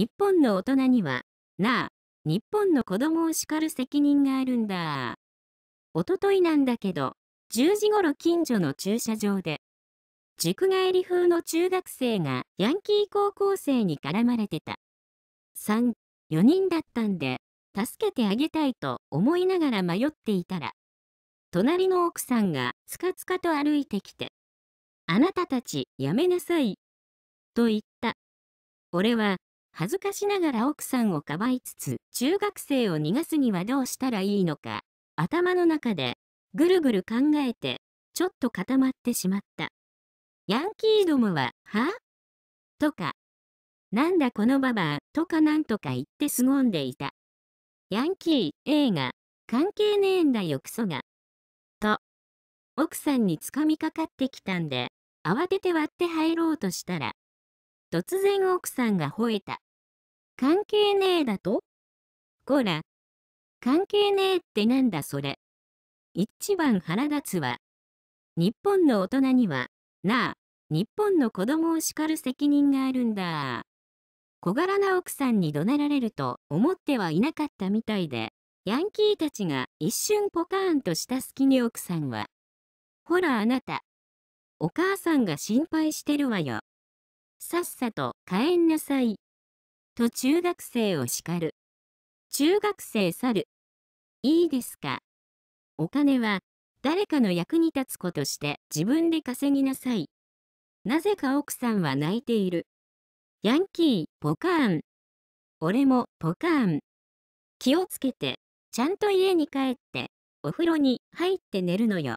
日本の大人には、なあ、日本の子供を叱る責任があるんだ。おとといなんだけど、10時頃近所の駐車場で、塾帰り風の中学生がヤンキー高校生に絡まれてた。3、4人だったんで、助けてあげたいと思いながら迷っていたら、隣の奥さんがつかつかと歩いてきて、あなたたちやめなさい、と言った。俺は、恥ずかしながら奥さんをかばいつつ、中学生を逃がすにはどうしたらいいのか、頭の中でぐるぐる考えて、ちょっと固まってしまった。ヤンキーどもは、は？とか、なんだこのババアとかなんとか言って凄んでいた。ヤンキー、映画、関係ねえんだよクソが。と、奥さんにつかみかかってきたんで、慌てて割って入ろうとしたら、突然奥さんが吠えた。関係ねえだと？こら、関係ねえってなんだそれ。一番腹立つわ。日本の大人には、なあ、日本の子供を叱る責任があるんだ。小柄な奥さんに怒鳴られると思ってはいなかったみたいで、ヤンキーたちが一瞬ポカーンとした隙に奥さんは、ほらあなた、お母さんが心配してるわよ。さっさと帰んなさい。と中学生を叱る。中学生猿。いいですか？お金は誰かの役に立つことして自分で稼ぎなさい。なぜか奥さんは泣いている。ヤンキー、ポカーン。俺もポカーン。気をつけてちゃんと家に帰って、お風呂に入って寝るのよ。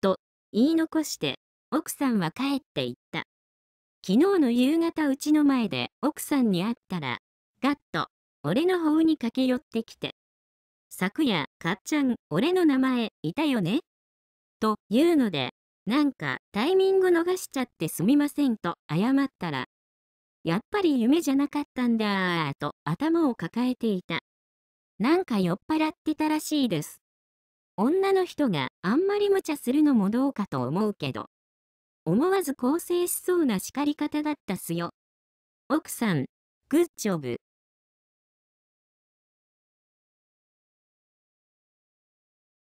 と、言い残して、奥さんは帰っていった。昨日の夕方うちの前で奥さんに会ったら、ガッと、俺の方に駆け寄ってきて、昨夜、かっちゃん、俺の名前、いたよね？と言うので、なんかタイミング逃しちゃってすみませんと謝ったら、やっぱり夢じゃなかったんだーと頭を抱えていた。なんか酔っ払ってたらしいです。女の人があんまり無茶するのもどうかと思うけど、思わず構成しそうな叱り方だったすよ。奥さん、グッジョブ。